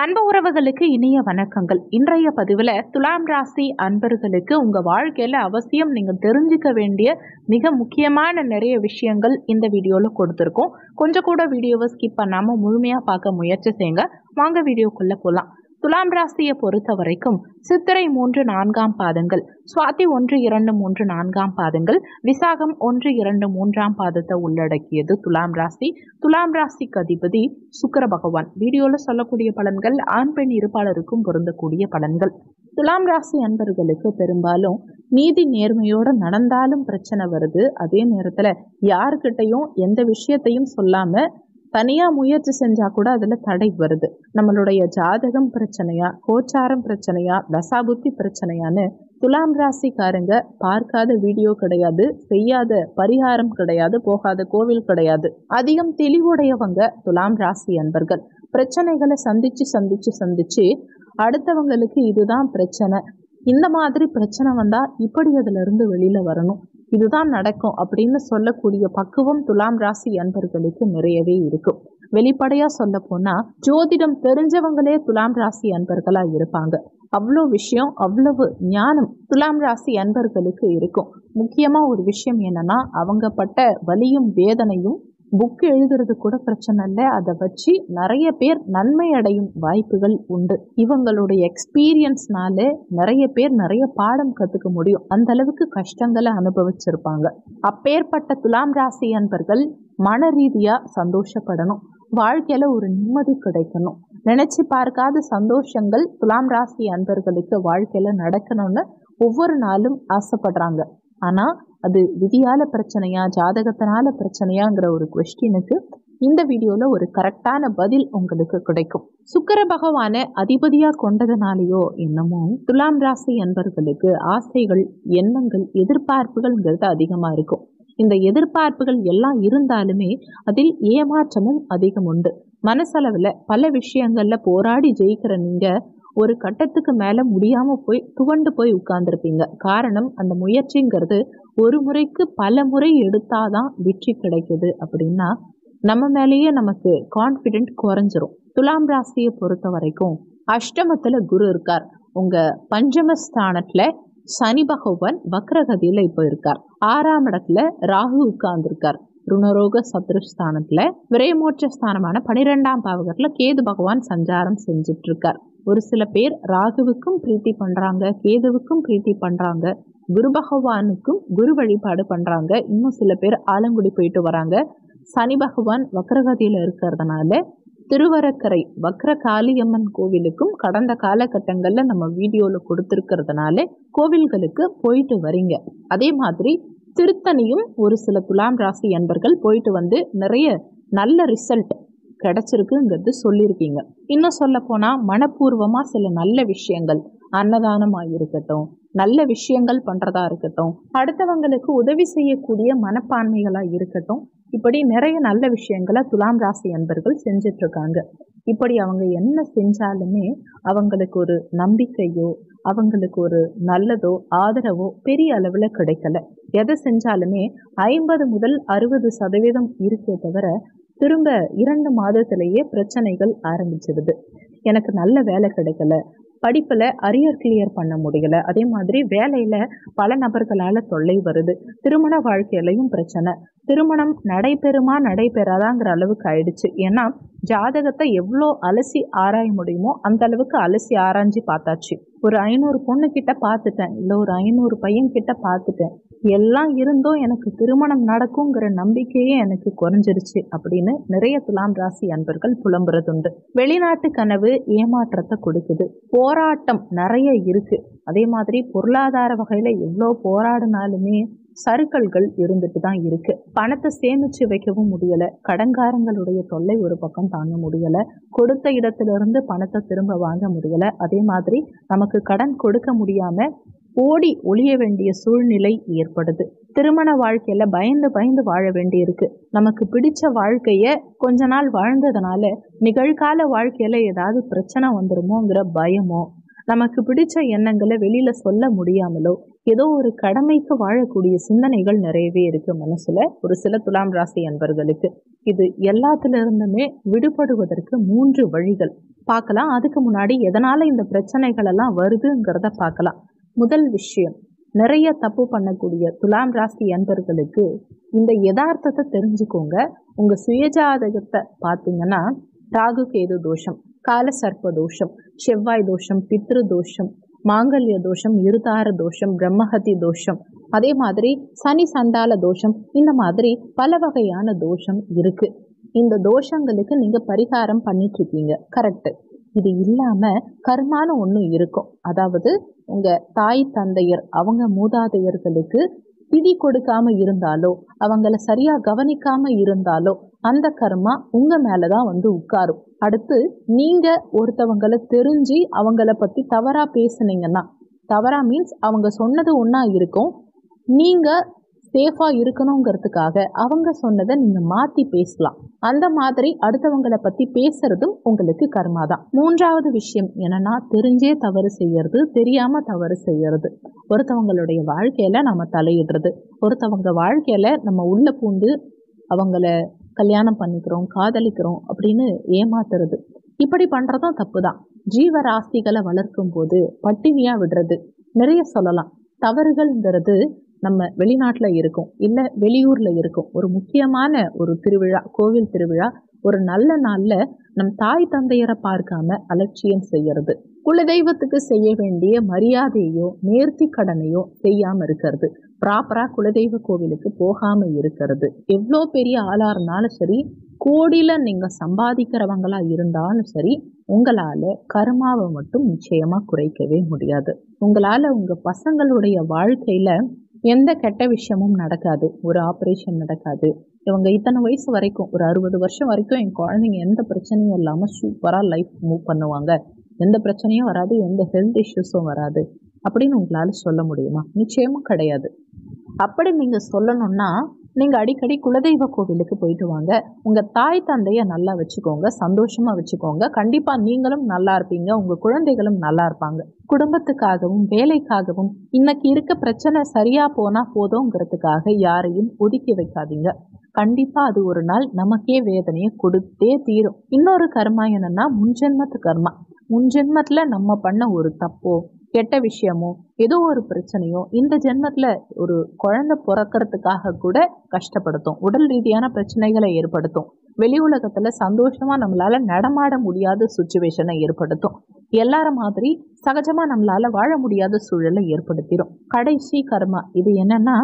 அன்பு உறவுகளுக்கு இனிய வணக்கங்கள். இன்றைய பதிவில் துலாம் ராசி அன்பர்களுக்கு உங்கள் வாழ்க்கையில் அவசியம் நீங்கள் தெரிஞ்சுக்க வேண்டிய மிக முக்கியமான நிறைய விஷயங்கள் இந்த வீடியோவில் கொடுத்துருக்கோம். கொஞ்சம் கூட வீடியோவை ஸ்கிப் பண்ணாமல் முழுமையாக பார்க்க முயற்சி செய்யுங்க. வாங்க வீடியோக்குள்ளே போகலாம் துலாம் ராசியை பொறுத்த வரைக்கும் சித்திரை மூன்று நான்காம் பாதங்கள் சுவாதி ஒன்று இரண்டு மூன்று நான்காம் பாதங்கள் விசாகம் ஒன்று இரண்டு மூன்றாம் பாதத்தை உள்ளடக்கியது துலாம் ராசி. துலாம் ராசிக்கு அதிபதி சுக்கர பகவான். வீடியோவில் சொல்லக்கூடிய பலன்கள் ஆண் பெண் இருப்பாளருக்கும் பொருந்தக்கூடிய பலன்கள். துலாம் ராசி அன்பர்களுக்கு பெரும்பாலும் நீதி நேர்மையோடு நடந்தாலும் பிரச்சனை வருது. அதே நேரத்தில் யாருக்கிட்டையும் எந்த விஷயத்தையும் சொல்லாமல் தனியாக முயற்சி செஞ்சால் கூட அதில் தடை வருது. நம்மளுடைய ஜாதகம் பிரச்சனையா கோச்சாரம் பிரச்சனையா தசாபுத்தி பிரச்சனையான்னு துலாம் ராசிக்காரங்க பார்க்காத வீடியோ கிடையாது செய்யாத பரிகாரம் கிடையாது போகாத கோவில் கிடையாது. அதிகம் தெளிவுடையவங்க துலாம் ராசி அன்பர்கள். பிரச்சனைகளை சந்திச்சு சந்திச்சு சந்திச்சு அடுத்தவங்களுக்கு இதுதான் பிரச்சனை. இந்த மாதிரி பிரச்சனை வந்தால் இப்படி அதிலிருந்து வெளியில் வரணும். இதுதான் நடக்கும் அப்படின்னு சொல்லக்கூடிய பக்குவம் துலாம் ராசி அன்பர்களுக்கு நிறையவே இருக்கும். வெளிப்படையாக சொல்ல போனா ஜோதிடம் தெரிஞ்சவங்களே துலாம் ராசி அன்பர்களாக இருப்பாங்க. அவ்வளோ விஷயம் அவ்வளவு ஞானம் துலாம் ராசி அன்பர்களுக்கு இருக்கும். முக்கியமாக ஒரு விஷயம் என்னன்னா அவங்க பட்ட வலியும் வேதனையும் புக் எழுதுறது கூட பிரச்சனை இல்லை. அதை வச்சு நிறைய பேர் நன்மை அடையும் வாய்ப்புகள் உண்டு. இவங்களுடைய எக்ஸ்பீரியன்ஸ்னால நிறைய பேர் நிறைய பாடம் கற்றுக்க முடியும். அந்த அளவுக்கு கஷ்டங்களை அனுபவிச்சிருப்பாங்க. அப்பேற்பட்ட துலாம் ராசி அன்பர்கள் மன ரீதியாக சந்தோஷப்படணும். வாழ்க்கையில் ஒரு நிம்மதி கிடைக்கணும். நினச்சி பார்க்காத சந்தோஷங்கள் துலாம் ராசி அன்பர்களுக்கு வாழ்க்கையில் நடக்கணும்னு ஒவ்வொரு நாளும் ஆசைப்படுறாங்க. ஆனால் அது விதியால பிரச்சனையா ஜாதகத்தினால பிரச்சனையாங்கிற ஒரு கொஸ்டினுக்கு இந்த வீடியோவில் ஒரு கரெக்டான பதில் உங்களுக்கு கிடைக்கும். சுக்கர பகவானை அதிபதியாக கொண்டதுனாலேயோ என்னமோ துலாம் ராசி என்பர்களுக்கு ஆசைகள் எண்ணங்கள் எதிர்பார்ப்புகள்ங்கிறது அதிகமாக இருக்கும். இந்த எதிர்பார்ப்புகள் எல்லாம் இருந்தாலுமே அதில் ஏமாற்றமும் அதிகம் உண்டு. மனசளவில் பல விஷயங்களில் போராடி ஜெயிக்கிற நீங்கள் ஒரு கட்டத்துக்கு மேலே முடியாமல் போய் துவண்டு போய் உட்கார்ந்துருப்பீங்க. காரணம் அந்த முயற்சிங்கிறது ஒரு முறைக்கு பல முறை எடுத்தாதான் வெற்றி கிடைக்குது அப்படின்னா நம்ம மேலேயே நமக்கு கான்ஃபிடென்ட் குறைஞ்சிரும். துலாம் ராசியை பொறுத்த வரைக்கும் அஷ்டமத்தில் குரு இருக்கார். உங்கள் பஞ்சமஸ்தானத்தில் சனி பகவான் வக்ரகதியில் இப்போ இருக்கார். ஆறாம் இடத்துல ராகு உட்கார்ந்துருக்கார். ருணரோக சத்ருஸ்தானத்தில் விரைமோட்ச ஸ்தானமான பனிரெண்டாம் பாவகத்தில் கேது பகவான் சஞ்சாரம் செஞ்சிட்ருக்கார். ஒரு சில பேர் ராகுவுக்கும் பிரீத்தி பண்ணுறாங்க கேதுவுக்கும் பிரீத்தி பண்ணுறாங்க குரு பகவானுக்கும் குரு வழிபாடு பண்ணுறாங்க இன்னும் சில பேர் ஆலங்குடி போயிட்டு வராங்க. சனி பகவான் வக்ரகதியில் இருக்கிறதுனால திருவரக்கரை வக்ர காளியம்மன் கோவிலுக்கும் கடந்த காலகட்டங்களில் நம்ம வீடியோவில் கொடுத்துருக்கிறதுனால கோவில்களுக்கு போயிட்டு வரீங்க. அதே மாதிரி திருத்தணியும் ஒரு சில துலாம் ராசி அன்பர்கள் போயிட்டு வந்து நிறைய நல்ல ரிசல்ட் கிடைச்சிருக்குங்கிறது சொல்லியிருக்கீங்க. இன்னும் சொல்ல போனால் மனப்பூர்வமாக சில நல்ல விஷயங்கள். அன்னதானமாக இருக்கட்டும் நல்ல விஷயங்கள் பண்ணுறதா இருக்கட்டும் அடுத்தவங்களுக்கு உதவி செய்யக்கூடிய மனப்பான்மைகளாக இருக்கட்டும் இப்படி நிறைய நல்ல விஷயங்களை துலாம் ராசி அன்பர்கள் செஞ்சிட்ருக்காங்க. இப்படி அவங்க என்ன செஞ்சாலுமே அவங்களுக்கு ஒரு நம்பிக்கையோ அவங்களுக்கு ஒரு நல்லதோ ஆதரவோ பெரிய அளவில் கிடைக்கல. எதை செஞ்சாலுமே ஐம்பது முதல் அறுபது சதவீதம் இருக்கே தவிர திரும்ப இரண்டு மாதத்திலேயே பிரச்சனைகள் ஆரம்பிச்சிடுது. எனக்கு நல்ல வேலை கிடைக்கல. படிப்பில் அரியர் கிளியர் பண்ண முடியல. அதே மாதிரி வேலையில் பல நபர்களால் தொல்லை வருது. திருமண வாழ்க்கையிலையும் பிரச்சனை. திருமணம் நடைபெறுமா நடைபெறாதாங்கிற அளவுக்கு ஆயிடுச்சு. ஏன்னா ஜாதகத்தை எவ்வளோ அலசி ஆராய முடியுமோ அந்த அளவுக்கு அலசி ஆராய்ஞ்சி பார்த்தாச்சு. ஒரு ஐநூறு பொண்ணு கிட்ட பார்த்துட்டேன். இல்லை ஒரு ஐநூறு பையன் கிட்ட பார்த்துட்டேன். எல்லாம் இருந்தும் எனக்கு திருமணம் நடக்குங்கிற நம்பிக்கையே எனக்கு குறைஞ்சிருச்சு அப்படின்னு நிறைய துலாம் ராசி அன்பர்கள் புலம்புறதுண்டு. வெளிநாட்டு கனவு ஏமாற்றத்தை கொடுக்குது. போராட்டம் நிறைய இருக்கு. அதே மாதிரி பொருளாதார வகையில் எவ்வளோ போராடினாலுமே சறுக்கல்கள் இருந்துட்டு தான் இருக்கு. பணத்தை சேமிச்சு வைக்கவும் முடியல. கடங்காரங்களுடைய தொல்லை ஒரு பக்கம் தாங்க முடியல. கொடுத்த இடத்திலிருந்து பணத்தை திரும்ப வாங்க முடியல. அதே மாதிரி நமக்கு கடன் கொடுக்க முடியாம ஓடி ஒளிய வேண்டிய சூழ்நிலை ஏற்படுது. திருமண வாழ்க்கையில பயந்து பயந்து வாழ வேண்டியிருக்கு. நமக்கு பிடிச்ச வாழ்க்கைய கொஞ்ச நாள் வாழ்ந்ததுனால நிகழ்கால வாழ்க்கையில ஏதாவது பிரச்சனை வந்துருமோங்கிற பயமோ நமக்கு பிடிச்ச எண்ணங்களை வெளியில சொல்ல முடியாமலோ ஏதோ ஒரு கடமைக்கு வாழக்கூடிய சிந்தனைகள் நிறையவே இருக்கு மனசுல ஒரு சில துலாம் ராசி அன்பர்களுக்கு. இது எல்லாத்துல இருந்துமே விடுபடுவதற்கு மூன்று வழிகள். பார்க்கலாம். அதுக்கு முன்னாடி எதனால இந்த பிரச்சனைகள் எல்லாம் வருதுங்கிறத பார்க்கலாம். முதல் விஷயம் நிறைய தப்பு பண்ணக்கூடிய துலாம் ராசி அன்பர்களுக்கு இந்த யதார்த்தத்தை தெரிஞ்சுக்கோங்க. உங்க சுயஜாதகத்தை பார்த்தீங்கன்னா ராகு கேது தோஷம் கால சர்ப்ப தோஷம் செவ்வாய் தோஷம் பித்ரு தோஷம் மாங்கல்ய தோஷம் இருதார தோஷம் பிரம்மஹதி தோஷம் அதே மாதிரி சனி சண்டால தோஷம் இந்த மாதிரி பல வகையான தோஷம் இருக்கு. இந்த தோஷங்களுக்கு நீங்க பரிகாரம் பண்ணிட்டு இருக்கீங்க. கரெக்ட். இது இல்லாம கர்மான்னு ஒண்ணு இருக்கும். அதாவது உங்க தாய் தந்தையர் அவங்க மூதாதையர்களுக்கு பிடி கொடுக்காம இருந்தாலோ அவங்கள சரியா கவனிக்காம இருந்தாலோ அந்த கர்மா உங்க மேலதான் வந்து உட்காரும். அடுத்து நீங்க ஒருத்தவங்களை தெரிஞ்சு அவங்கள பத்தி தவறா பேசுனீங்கன்னா தவறா மீன்ஸ் அவங்க சொன்னது ஒன்றா இருக்கும். நீங்க சேஃபாக இருக்கணுங்கிறதுக்காக அவங்க சொன்னதை நீங்கள் மாற்றி பேசலாம். அந்த மாதிரி அடுத்தவங்களை பற்றி பேசுறதும் உங்களுக்கு கர்மா தான் மூன்றாவது விஷயம் என்னன்னா தெரிஞ்சே தவறு செய்யறது தெரியாமல் தவறு செய்யறது. ஒருத்தவங்களுடைய வாழ்க்கையில் நம்ம தலையிடுறது. ஒருத்தவங்க வாழ்க்கையில் நம்ம உள்ளே பூண்டு அவங்கள கல்யாணம் பண்ணிக்கிறோம் காதலிக்கிறோம் அப்படின்னு ஏமாத்துறது. இப்படி பண்ணுறதும் தப்பு தான் ஜீவராசிகளை வளர்க்கும் போது பட்டினியாக விடுறது. நிறைய சொல்லலாம். தவறுகள்ங்கிறது நம்ம வெளிநாட்டில் இருக்கோம் இல்லை வெளியூரில் இருக்கோம். ஒரு முக்கியமான ஒரு திருவிழா கோவில் திருவிழா ஒரு நல்ல நாளில் நம் தாய் தந்தையரை பார்க்காம அலட்சியம் செய்யறது. குலதெய்வத்துக்கு செய்ய வேண்டிய மரியாதையோ நேர்த்தி கடனையோ செய்யாம இருக்கிறது. ப்ராப்பரா குலதெய்வ கோவிலுக்கு போகாம இருக்கிறது. எவ்வளோ பெரிய ஆளா இருந்தாலும் சரி கோடியில நீங்க சம்பாதிக்கிறவங்களா இருந்தாலும் சரி உங்களால கருமாவை மட்டும் நிச்சயமா குறைக்கவே முடியாது. உங்களால உங்க பசங்களுடைய வாழ்க்கையில எந்த கெட்ட விஷயமும் நடக்காது. ஒரு ஆப்ரேஷன் நடக்காது. இவங்க இத்தனை வயசு வரைக்கும் ஒரு அறுபது வருஷம் வரைக்கும் என் குழந்தைங்க எந்த பிரச்சனையும் இல்லாமல் சூப்பராக லைஃப் மூவ் பண்ணுவாங்க. எந்த பிரச்சனையும் வராது எந்த ஹெல்த் இஷ்யூஸும் வராது. அப்படின்னு உங்களால் சொல்ல முடியுமா? நிச்சயமும் கிடையாது. அப்படி நீங்கள் சொல்லணும்னா நீங்கள் அடிக்கடி குலதெய்வ கோவிலுக்கு போயிட்டு வாங்க. உங்கள் தாய் தந்தையை நல்லா வச்சுக்கோங்க சந்தோஷமாக வச்சுக்கோங்க. கண்டிப்பாக நீங்களும் நல்லா இருப்பீங்க உங்கள் குழந்தைகளும் நல்லா இருப்பாங்க. குடும்பத்துக்காகவும் வேலைக்காகவும் இன்னைக்கு இருக்க பிரச்சனை சரியாக போனால் போதுங்கிறதுக்காக யாரையும் ஒதுக்கி வைக்காதீங்க. கண்டிப்பாக அது ஒரு நாள் நமக்கே வேதனையை கொடுத்தே தீரும். இன்னொரு கர்மா என்னென்னா முன்ஜென்மத்து கர்மா. முன்ஜென்மத்தில் நம்ம பண்ண ஒரு தப்போ கெட்ட விஷயமோ ஏதோ ஒரு பிரச்சனையோ இந்த ஜென்மத்தில் ஒரு குழந்தை பிறக்கிறதுக்காக கூட கஷ்டப்படுத்தும். உடல் ரீதியான பிரச்சனைகளை ஏற்படுத்தும். வெளி உலகத்தில் சந்தோஷமாக நம்மளால் நடமாட முடியாத சுச்சுவேஷனை ஏற்படுத்தும். எல்லார மாதிரி சகஜமாக நம்மளால் வாழ முடியாத சூழலை ஏற்படுத்திடும் கடைசி கர்மா இது என்னன்னா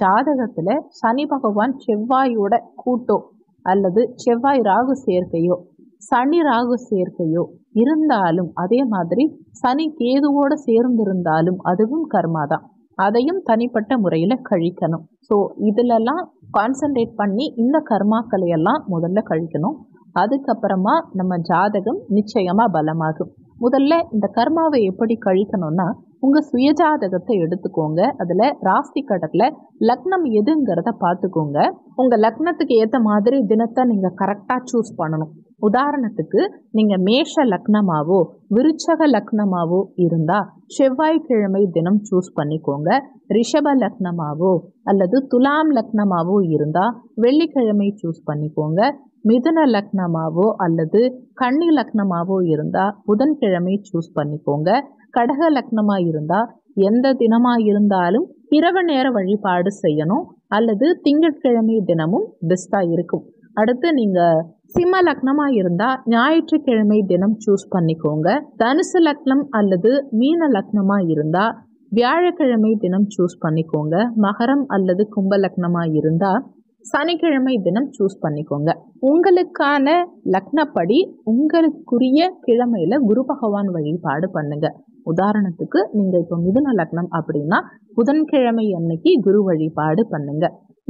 ஜாதகத்தில் சனி பகவான் செவ்வாயோட கூட்டோ அல்லது செவ்வாய் ராகு சேர்க்கையோ சனி ராகு சேர்க்கையோ இருந்தாலும் அதே மாதிரி சனி கேதுவோட சேர்ந்திருந்தாலும் அதுவும் கர்மா தான். அதையும் தனிப்பட்ட முறையில் கழிக்கணும். ஸோ இதிலெல்லாம் கான்சன்ட்ரேட் பண்ணி இந்த கர்மாக்களையெல்லாம் முதல்ல கழிக்கணும். அதுக்கப்புறமா நம்ம ஜாதகம் நிச்சயமாக பலமாகும். முதல்ல இந்த கர்மாவை எப்படி கழிக்கணும்னா உங்கள் சுயஜாதகத்தை எடுத்துக்கோங்க. அதில் ராசி கடத்தில் லக்னம் எதுங்கிறத பார்த்துக்கோங்க. உங்கள் லக்னத்துக்கு ஏற்ற மாதிரி தினத்தை நீங்கள் கரெக்டாக சூஸ் பண்ணணும். உதாரணத்துக்கு நீங்கள் மேஷ லக்னமாவோ விருச்சக லக்னமாவோ இருந்தால் செவ்வாய்க்கிழமை தினம் சூஸ் பண்ணிக்கோங்க. ரிஷப லக்னமாவோ அல்லது துலாம் லக்னமாவோ இருந்தால் வெள்ளிக்கிழமை சூஸ் பண்ணிக்கோங்க. மிதுன லக்னமாவோ அல்லது கன்னி லக்னமாவோ இருந்தால் புதன்கிழமை சூஸ் பண்ணிக்கோங்க. கடக லக்னமாக இருந்தால் எந்த தினமாக இருந்தாலும் இரவு நேர வழிபாடு செய்யணும். அல்லது திங்கட்கிழமை தினமும் பெஸ்ட்டாக இருக்கும். அடுத்து நீங்கள் சிம்ம லக்னமாக இருந்தால் ஞாயிற்றுக்கிழமை தினம் சூஸ் பண்ணிக்கோங்க. தனுசு லக்னம் அல்லது மீன லக்னமாக இருந்தால் வியாழக்கிழமை தினம் சூஸ் பண்ணிக்கோங்க. மகரம் அல்லது கும்ப லக்னமாக இருந்தால் சனிக்கிழமை தினம் சூஸ் பண்ணிக்கோங்க. உங்களுக்கான லக்னப்படி உங்களுக்குரிய கிழமையில குரு பகவான் வழிபாடு பண்ணுங்க. உதாரணத்துக்கு நீங்க இப்போ மிதுன லக்னம் அப்படின்னா புதன்கிழமை அன்னைக்கு குரு வழிபாடு பண்ணுங்க.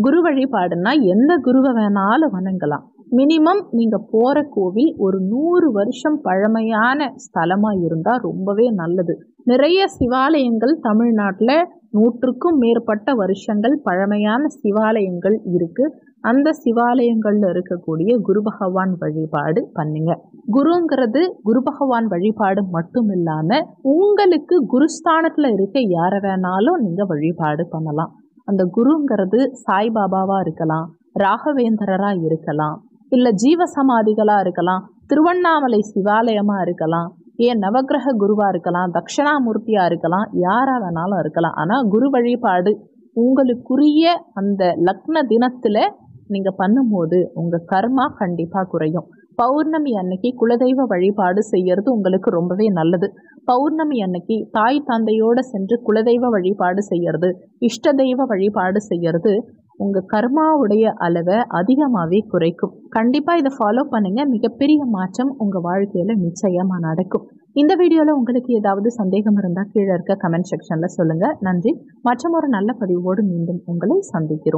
குரு வழிபாடுனா எந்த குருவை வேணாலும் வணங்கலாம். மினிமம் நீங்கள் போகிற கோவில் ஒரு நூறு வருஷம் பழமையான ஸ்தலமாக இருந்தால் ரொம்பவே நல்லது. நிறைய சிவாலயங்கள் தமிழ்நாட்டில் நூற்றுக்கும் மேற்பட்ட வருஷங்கள் பழமையான சிவாலயங்கள் இருக்குது அந்த சிவாலயங்களில் இருக்கக்கூடிய குரு பகவான் வழிபாடு பண்ணுங்க. குருங்கிறது குரு பகவான் வழிபாடு மட்டும் இல்லாமல் உங்களுக்கு குருஸ்தானத்தில் இருக்க யாரை வேணாலும் நீங்கள் வழிபாடு பண்ணலாம். அந்த குருங்கிறது சாய்பாபாவாக இருக்கலாம் ராகவேந்திரராக இருக்கலாம் இல்லை ஜீவசமாதிகளாக இருக்கலாம் திருவண்ணாமலை சிவாலயமாக இருக்கலாம் ஏன் நவக்கிரக குருவாக இருக்கலாம் தட்சிணாமூர்த்தியாக இருக்கலாம் யாராக வேணாலும் இருக்கலாம். ஆனால் குரு வழிபாடு உங்களுக்குரிய அந்த லக்ன தினத்தில் நீங்கள் பண்ணும்போது உங்கள் கர்மா கண்டிப்பாக குறையும். பௌர்ணமி அன்னைக்கு குலதெய்வ வழிபாடு செய்யறது உங்களுக்கு ரொம்பவே நல்லது. பௌர்ணமி அன்னைக்கு தாய் தந்தையோடு சென்று குலதெய்வ வழிபாடு செய்யறது இஷ்ட தெய்வ வழிபாடு செய்யறது உங்க கர்மாவுடைய அளவை அதிகமாகவே குறைக்கும். கண்டிப்பா இதை ஃபாலோ பண்ணுங்க. மிகப்பெரிய மாற்றம் உங்க வாழ்க்கையில நிச்சயமா நடக்கும். இந்த வீடியோல உங்களுக்கு ஏதாவது சந்தேகம் இருந்தா கீழே இருக்க கமெண்ட் செக்ஷன்ல சொல்லுங்க. நன்றி. மற்றும் ஒரு நல்ல பதிவோடு மீண்டும் உங்களை சந்திக்கிறோம்.